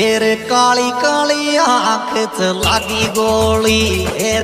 एर काली काली आँख च लागी गोली एर